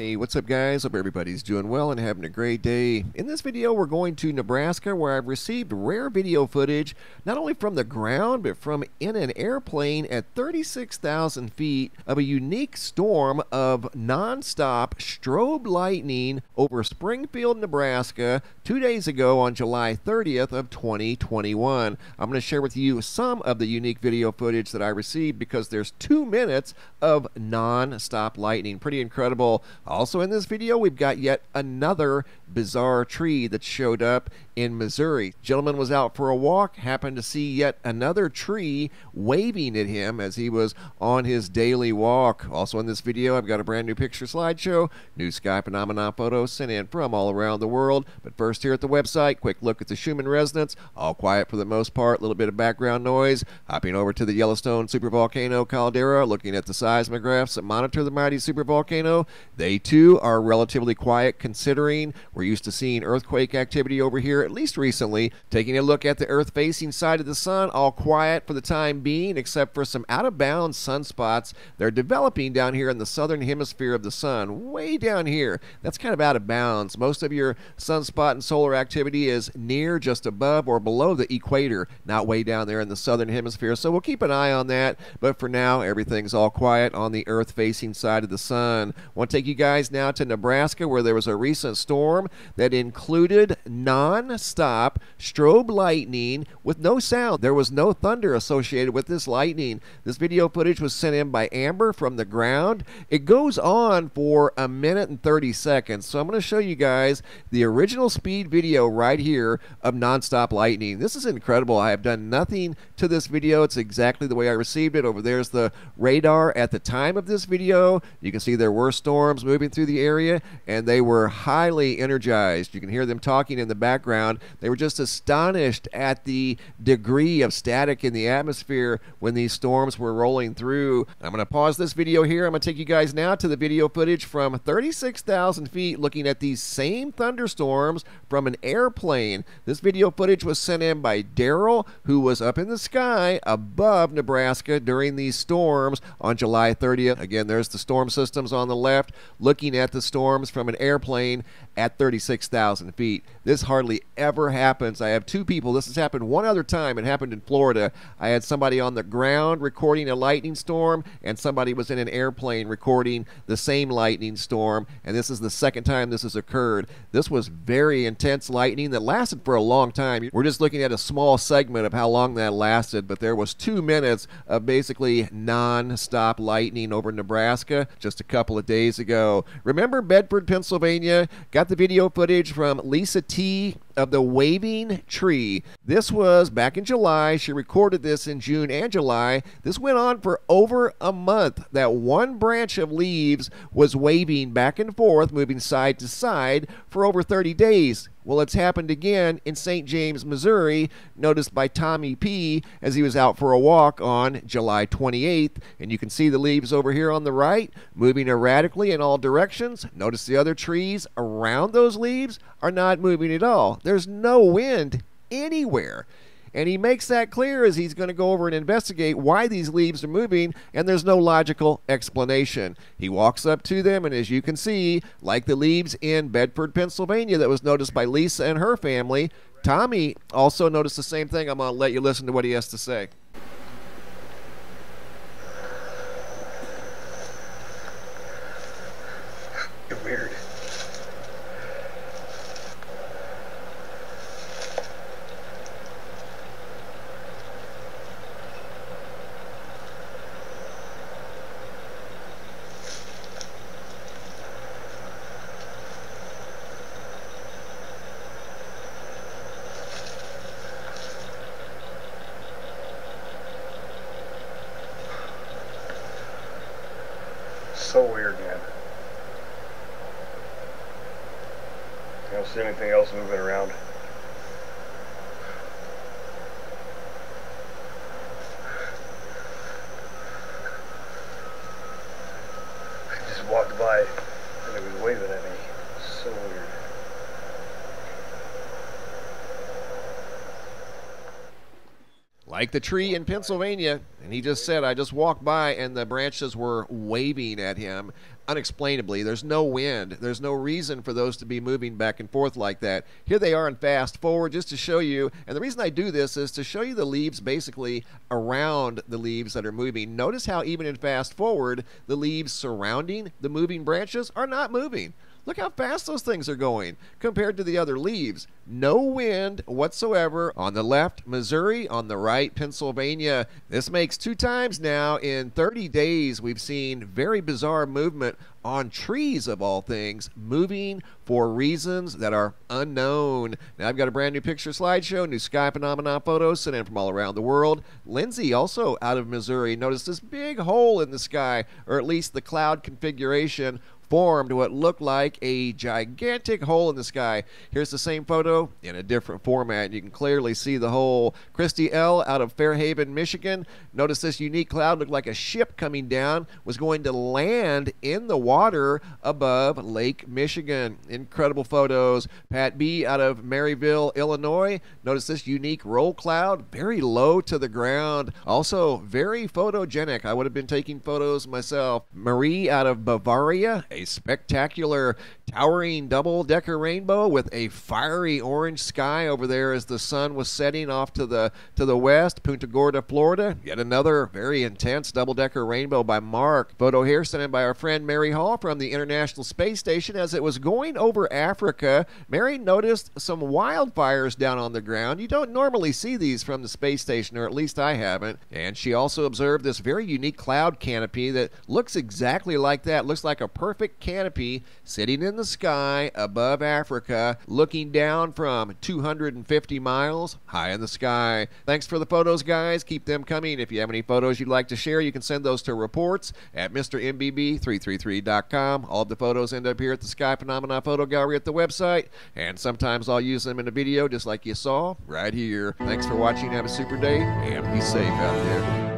Hey, what's up guys? Hope everybody's doing well and having a great day. In this video, we're going to Nebraska where I've received rare video footage, not only from the ground, but from in an airplane at 36,000 feet of a unique storm of non-stop strobe lightning over Springfield, Nebraska, two days ago on July 30th of 2021. I'm going to share with you some of the unique video footage that I received because there's two minutes of non-stop lightning. Pretty incredible. Also in this video, we've got yet another bizarre tree that showed up in Missouri. Gentleman was out for a walk, happened to see yet another tree waving at him as he was on his daily walk. Also in this video, I've got a brand new picture slideshow, new sky phenomena photos sent in from all around the world. But first here at the website, quick look at the Schumann resonance, all quiet for the most part, a little bit of background noise. Hopping over to the Yellowstone supervolcano caldera, looking at the seismographs that monitor the mighty supervolcano. They too are relatively quiet considering we're used to seeing earthquake activity over here, at least recently. Taking a look at the Earth facing side of the sun, all quiet for the time being, except for some out of bounds sunspots. They're developing down here in the southern hemisphere of the sun, way down here. That's kind of out of bounds. Most of your sunspot and solar activity is near, just above, or below the equator, not way down there in the southern hemisphere. So we'll keep an eye on that. But for now, everything's all quiet on the Earth facing side of the sun. I want to take you guys now to Nebraska, where there was a recent storm that included non-stop strobe lightning with no sound. There was no thunder associated with this lightning. This video footage was sent in by Amber from the ground. It goes on for a minute and 30 seconds. So I'm going to show you guys the original speed video right here of non-stop lightning. This is incredible. I have done nothing to this video. It's exactly the way I received it. Over there's the radar at the time of this video. You can see there were storms moving through the area and they were highly energized. You can hear them talking in the background. They were just astonished at the degree of static in the atmosphere when these storms were rolling through. I'm going to pause this video here. I'm going to take you guys now to the video footage from 36,000 feet looking at these same thunderstorms from an airplane. This video footage was sent in by Daryl, who was up in the sky above Nebraska during these storms on July 30th. Again, there's the storm systems on the left, looking at the storms from an airplane at 36,000 feet. This hardly ever happens. I have two people. This has happened one other time. It happened in Florida. I had somebody on the ground recording a lightning storm, and somebody was in an airplane recording the same lightning storm. And this is the second time this has occurred. This was very intense lightning that lasted for a long time. We're just looking at a small segment of how long that lasted, but there was two minutes of basically non-stop lightning over Nebraska just a couple of days ago. Remember Bedford, Pennsylvania? Got the video footage from Lisa T of the waving tree. This was back in July. She recorded this in June and July. This went on for over a month. That one branch of leaves was waving back and forth, moving side to side for over 30 days. Well, it's happened again in St. James, Missouri, noticed by Tommy P. as he was out for a walk on July 28th. And you can see the leaves over here on the right moving erratically in all directions. Notice the other trees around those leaves are not moving at all. There's no wind anywhere. And he makes that clear as he's going to go over and investigate why these leaves are moving, and there's no logical explanation. He walks up to them, and as you can see, like the leaves in Bedford, Pennsylvania, that was noticed by Lisa and her family, Tommy also noticed the same thing. I'm going to let you listen to what he has to say. Weird. So weird, man. I don't see anything else moving around. I just walked by and it was waving at me. So weird. Like the tree in Pennsylvania. And he just said, I just walked by and the branches were waving at him. unexplainably. There's no wind. There's no reason for those to be moving back and forth like that. Here they are in fast forward just to show you. And the reason I do this is to show you the leaves basically around the leaves that are moving. Notice how even in fast forward, the leaves surrounding the moving branches are not moving. Look how fast those things are going compared to the other leaves. No wind whatsoever. On the left, Missouri. On the right, Pennsylvania. This makes two times now in 30 days we've seen very bizarre movement on trees of all things, moving for reasons that are unknown. Now I've got a brand new picture slideshow, new sky phenomena photos sent in from all around the world. Lindsay, also out of Missouri, noticed this big hole in the sky, or at least the cloud configuration formed what looked like a gigantic hole in the sky. Here's the same photo in a different format. You can clearly see the hole. Christy L. out of Fairhaven, Michigan. Notice this unique cloud looked like a ship coming down was going to land in the water above Lake Michigan. Incredible photos. Pat B. out of Maryville, Illinois. Notice this unique roll cloud, very low to the ground. Also, very photogenic. I would have been taking photos myself. Marie out of Bavaria, a spectacular towering double decker rainbow with a fiery orange sky over there as the sun was setting off to the to the west. Punta gorda florida yet another very intense double decker rainbow by mark photo here sent in by our friend mary hall from the international space station as it was going over africa. Mary noticed some wildfires down on the ground. You don't normally see these from the space station or at least i haven't. And she also observed this very unique cloud canopy that looks exactly like that. Looks like a perfect canopy sitting in the sky above Africa, looking down from 250 miles high in the sky. Thanks for the photos, guys. Keep them coming. If you have any photos you'd like to share, you can send those to reports at MrMBB333.com. All of the photos end up here at the Sky Phenomena Photo Gallery at the website, and sometimes I'll use them in a video just like you saw right here. Thanks for watching. Have a super day, and be safe out there.